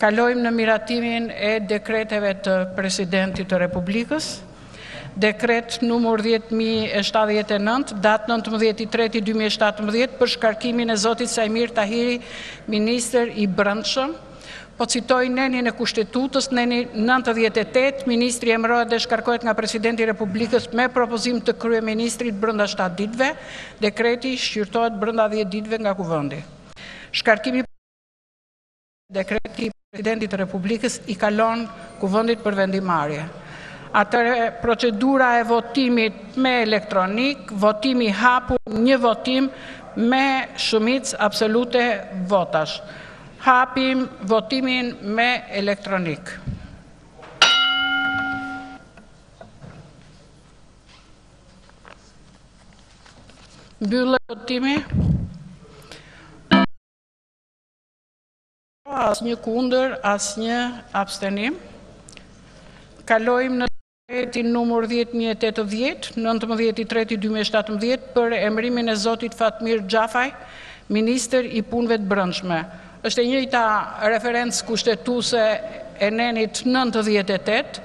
Kalojmë në miratimin e dekreteve të Presidentit të Republikës. Dekret numër 10079, datë 19 i 3 i 2017, për shkarkimin e Zotit Sajmir Tahiri, Ministër i Brendshëm, po citoj nenin e kushtetutës, neni 98, ministri emërohet dhe shkarkohet nga presidenti i Republikës me propozim të kryeministrit brenda 7 ditëve, dekreti shqyrtohet brenda 10 ditëve nga kuvendi. Shkarkimi Dekreti i Presidentit të Republikës i kalon Kuvendit për vendimmarrje. Atëherë procedura e votimit me elektronik, votim i hapur, një votim me shumicë absolute votash. Hapim votimin me elektronik. Mbyllet votimi. Asnjë kundër, asnjë abstenim, kalojmë në dekretin numër 10080, 19 i 3 i 2017 për emërimin e zotit Fatmir Xhafaj, ministër i Punëve të Brendshme. Është e njëjta referencë kushtetuese e nenit 98,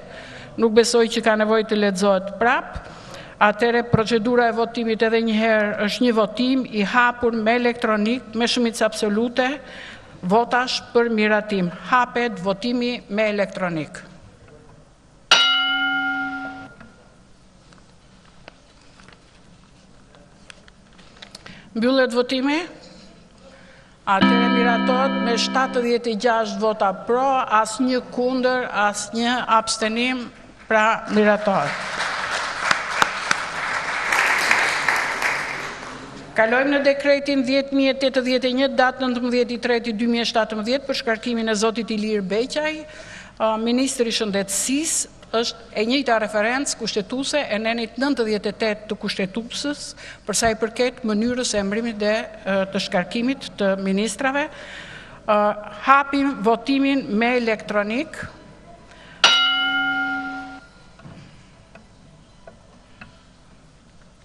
nuk besoj që ka nevojë të lexohet prapë. atëherë procedura e votimit edhe një herë është një votim i hapur me elektronik me shumicë absolute votash për miratim. Hapet votimi me elektronik. Mbyllet votimi. Atëherë miratohet me shtatëdhjetë e gjashtë vota pro, asnjë kundër, asnjë abstenim, pra miratohet. Kalojmë në dekretin dhjetë mijë e tetëdhjetë e një datë nëntëmbëdhjetë i treti i dy mijë e shtatëmbëdhjetë për shkarkimin e zotit Ilir Beqaj, ministri i Shëndetësisë, Është e njëjta referencë kushtetuese e nenit nëntëdhjetë e tetë të Kushtetutës për sa i përket mënyrës së emërimit dhe të shkarkimit të ministrave. Hapim votimin me elektronik.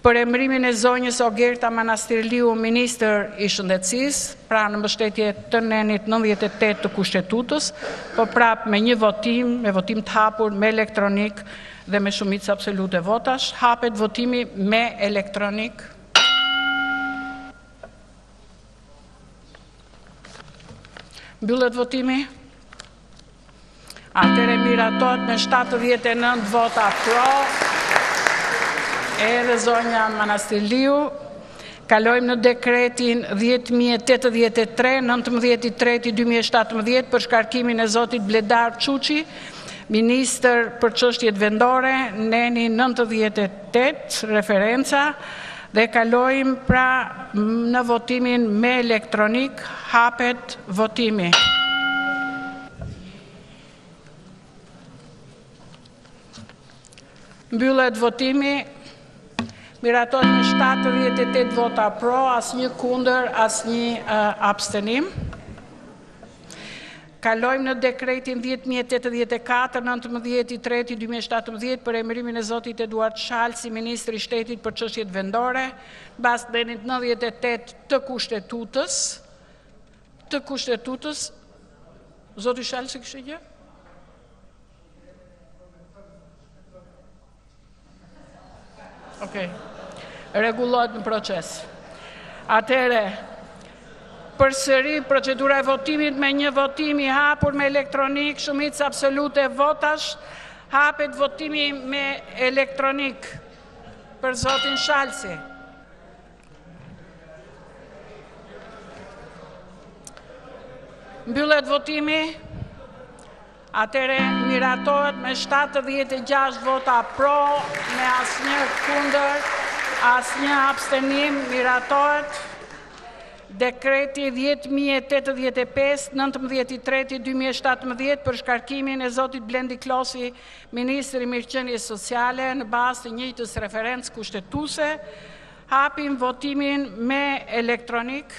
Për emërimin e zonjës Ogerta Manastirliu ministër i Shëndetësisë, pra në mbështetje të nenit nëntëdhjetë e tetë të Kushtetutës, po prapë me një votim, me votim të hapur, me elektronik dhe me shumicë absolute votash, hapet votimi me elektronik. Mbyllet votimi. Atëherë miratohet me shtatëdhjetë e nëntë vota pro edhe zonja Manastirliu. Kalojmë në dekretin dhjetë mijë e tetëdhjetë e tre, nëntëmbëdhjetë i treti dy mijë e shtatëmbëdhjetë për shkarkimin e zotit Bledar Çuçi, ministër për çështjet vendore, neni nëntëdhjetë e tetë, referenca, Dhe kalojmë pra në votimin me elektronik, hapet votimi. Mbyllet votimi, miratohet me 78 vota pro, asnjë kundër, asnjë abstenim. Kalojmë në Dekretin dhjetë mijë e tetëdhjetë e katër, nëntëmbëdhjetë i treti dy mijë e shtatëmbëdhjetë për emërimin e zotit Eduard Shalsi Ministër i Shtetit për Çështjet Vendore, në bazë të nenit nëntëdhjetë e tetë të Kushtetutës, të Kushtetutës, zoti Shalsi, kishte gjë? Ok. Rregullohet në proces. Atëherë, përsëri procedura e votimit me një votim i hapur me elektronik, shumicë absolute votash, hapet votimi me elektronik për zotin Shalsi. Mbyllet votimi. Atëherë miratohet me shtatëdhjetë e gjashtë vota pro, me asnjë kundër, asnjë abstenim, miratohet Dekreti dhjetë mijë e tetëdhjetë e pesë, nëntëmbëdhjetë i treti dy mijë e shtatëmbëdhjetë për shkarkimin e zotit Blendi Klosi, ministër i Mirëqenies Sociale, në bazë të së njëjtës referencë kushtetuese. Hapim votimin me elektronik.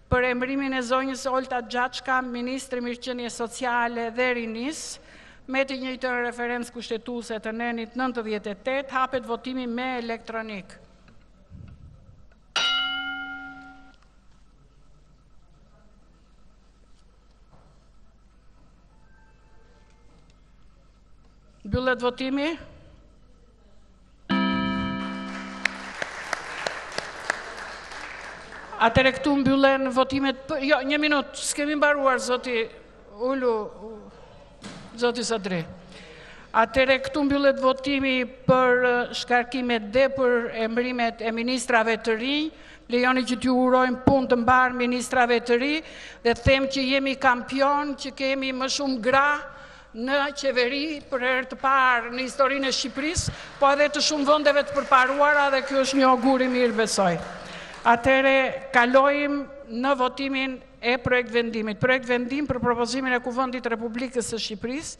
Për emërimin e zonjës Olta Xhaçka ministre e Mirëqenies Sociale dhe Rinisë, me të njëjtën referencë kushtetuese të nenit nëntëdhjetë e tetë, hapet votimi me elektronik. Mbyllet votimi. Atëherë këtu mbyllen votimet, jo, një minut, s'kemi mbaruar, zoti Ullu, zoti Sadri. Atëherë këtu mbyllet votimi për shkarkimet dhe për emrimet e ministrave të rinj, lejoni që t'ju urojmë punë të mbarë ministrave të ri, dhe them që jemi kampion, që kemi më shumë gra, në qeveri për herë të parë në historinë e Shqipërisë, po edhe të shumë vendeve të përparuara dhe ky është një ogur i mirë besoj. Atëherë kalojmë në votimin e projektvendimit. Projektvendim për propozimin e Kuvendit të Republikës së Shqipërisë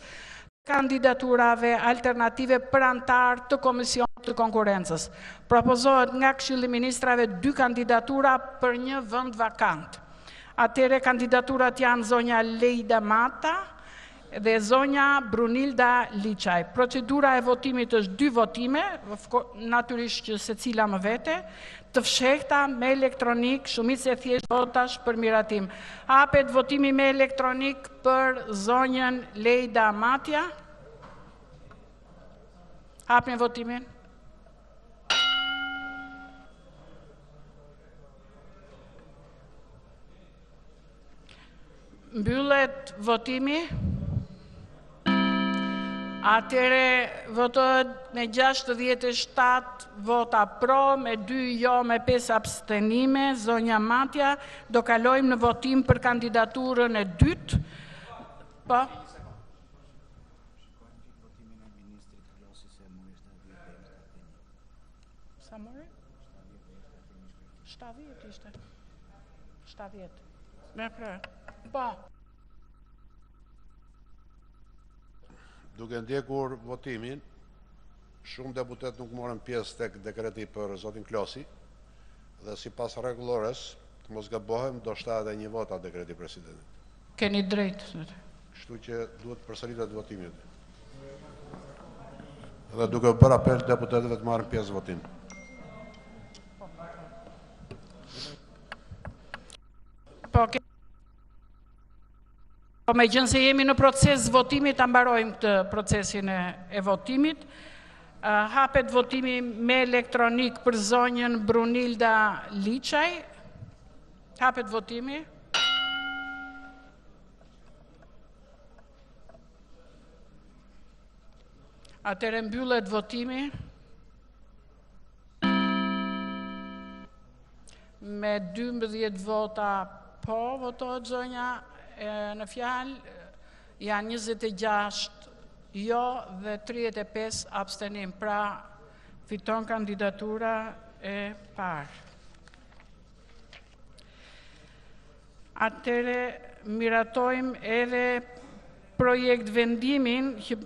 të kandidaturave alternative për anëtarë të Komisionit të Konkurrencës. Propozohet nga Këshilli i Ministrave dy kandidatura për një vend vakant. Atëherë kandidaturat janë zonja Leida Matja, Dhe zonja Brunilda Liçaj. Procedura e votimit është dy votime, natyrisht që secila më vete, të fshehta me elektronik, shumicë e thjeshtë votash për miratim. Hapet votimi me elektronik për zonjën Leida Matja. Hapet votimi. Mbyllet votimi. Atëherë votohet me 67 vota pro, me 2 jo, me 5 abstenime. Zonja Matja, do kalojmë në votim për kandidaturën e dytë. Po? Sa mori? 70 ishte. 70. Më prit. Po. Duke ndjekur votimin, shumë deputetë nuk morën pjesë tek dekreti për zotin Klosi, dhe sipas rregullores, në mos gabohem, do shtatëdhjetë e një vota dekreti i presidentit. Keni të drejtë, Kështu që duhet të përsëritet votimi. Dhe duke u bërë apel deputetëve të marrin pjesë në votim. Po, ke... po meqenëse jemi në proces votimi, ta mbarojmë këtë procesin e, e votimit. hapet votimi me elektronik për zonjën Brunilda Liçaj. Hapet votimi. Atëherë mbyllet votimi. Me 12 vota po votohet zonja në fjalë, janë 26 jo dhe 35 abstenim. Pra fiton kandidatura e parë. Atëherë miratojmë edhe projektvendimin që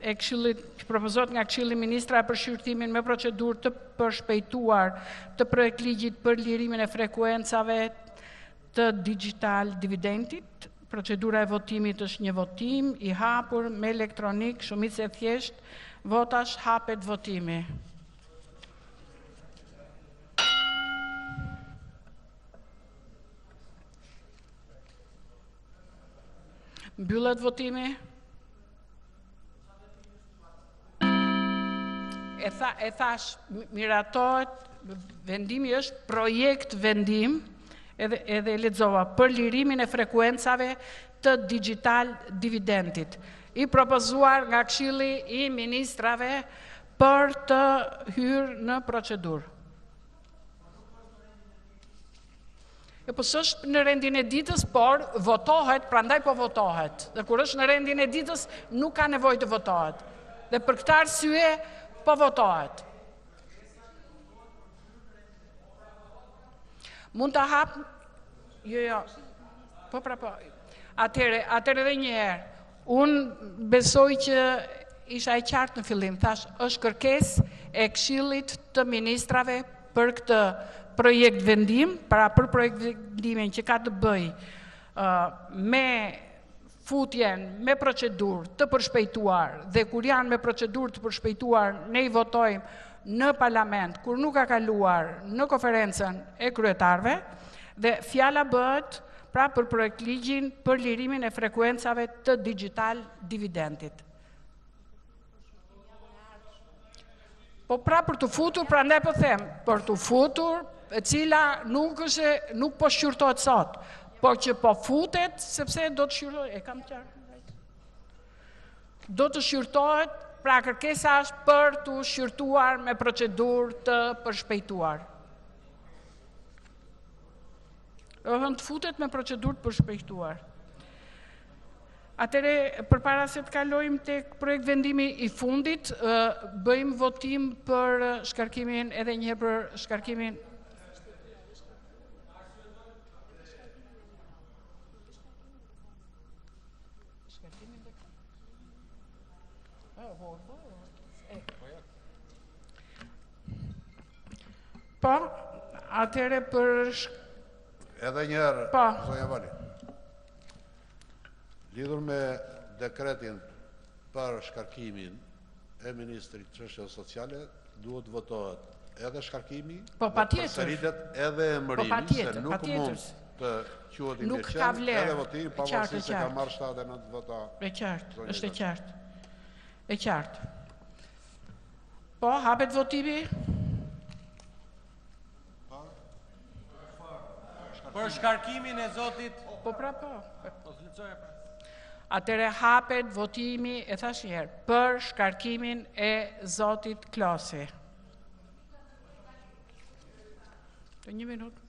e këshillit që propozohet nga Këshilli i Ministrave për shqyrtimin me procedurë të përshpejtuar të projektligjit për lirimin e frekuencave të digital dividendit. Procedura e votimit është një votim i hapur me elektronik, shumicë e thjeshtë votash hapet votimi. Mbyllet votimi. E tha e thashë miratohet vendimi është projektvendim edhe edhe e lexova për lirimin e frekuencave të digital dividendit i propozuar nga Këshilli i Ministrave për të hyrë në procedurë. E po s'është në rendin e ditës, por votohet, prandaj po votohet. Dhe kur është në rendin e ditës, nuk ka nevojë të votohet. Dhe për këtë arsye po votohet. Mund ta hap Jo, jo. Po pra po. Atëre, atëre edhe një herë. Unë besoj që isha e qartë në fillim, thashë është kërkesë e Këshillit të Ministrave për këtë projektvendim, pra për projektvendimin që ka të bëjë me futjen me procedurë të përshpejtuar dhe kur janë me procedurë të përshpejtuar ne i votojmë në parlament kur nuk ka kaluar në Konferencën e Kryetarëve dhe fjala bëhet pra për projektligjin për lirimin e frekuencave të digital dividendit. Po pra për t'u futur, prandaj po them, për t'u futur, e cila nuk është, nuk po shqyrtohet sot, po që po futet, sepse do të shqyrtohet, e kam të do të shqyrtohet, pra kërkesa është për t'u shqyrtuar me procedurë të përshpejtuar. Domethënë futet me procedurë të përshpejtuar. Atëre, përpara se të kalojmë te projektvendimi i fundit, bëjmë votim për shkarkimin edhe njëherë për shkarkimin Po, atëherë për... Edhe një herë, po, zonja Vali. Lidhur me dekretin për shkarkimin e ministrit të Çështjeve Sociale, duhet votohet edhe shkarkimi, po, patjetër, dhe përsëritet edhe emërimi, po, patjetër, se nuk mund të quhet i nuk ka vlerë, edhe votimi, pavarësisht se ka marrë 79 vota. E qartë, është e qartë. E qartë. Po, hapet votimi. Për shkarkimin e zotit... Po pra po. Po zhliqoj e pra. Atëherë hapet votimi, e thashë një herë, për shkarkimin e zotit Klosi. Të një minutë.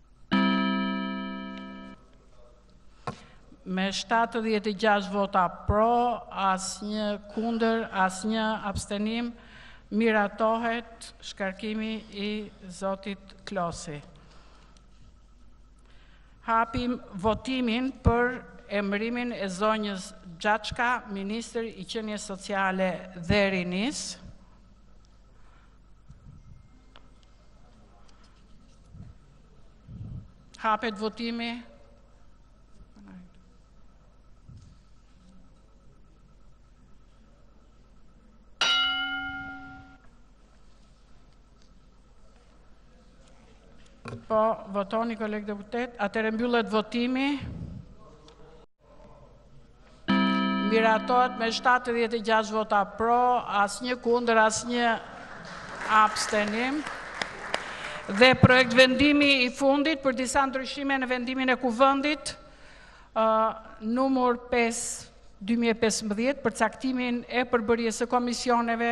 Me 76 vota pro, asnjë kundër, asnjë abstenim, miratohet shkarkimi i zotit Klosi. Hapim votimin për emërimin e zonjës Xhaçka, ministër i Mirëqenies Sociale dhe Rinisë. Hapet votimi. Po, votoni kolegë deputetë, atëherë mbyllet votimi. Miratohet me 76 vota pro, asnjë kundër, asnjë abstenim. Dhe projektvendimi i fundit për disa ndryshime në vendimin e Kuvendit, numër 5 2015 për caktimin e përbërjes së komisioneve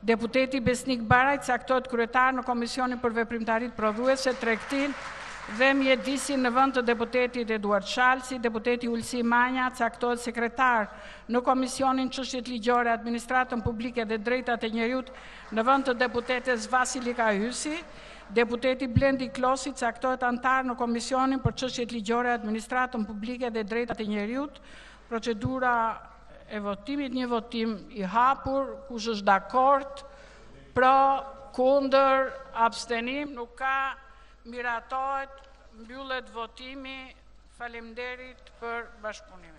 Deputeti Besnik Baraj caktohet kryetar në Komisionin për Veprimtaritë Prodhuese, Tregtinë dhe Mjedisin në vend të deputetit Eduard Shalsi, deputeti Ulsi Manja caktohet sekretar në Komisionin Çështjet Ligjore, Administratën Publike dhe Drejtat e Njeriut në vend të deputetes Vasilika Hysi, deputeti Blendi Klosi caktohet anëtar në Komisionin për Çështjet Ligjore, Administratën Publike dhe Drejtat e Njeriut, procedura e votimit një votim i hapur, kush është dakord, pro, kundër, abstenim, nuk ka, miratohet, mbyllet votimi, faleminderit për bashkëpunimin.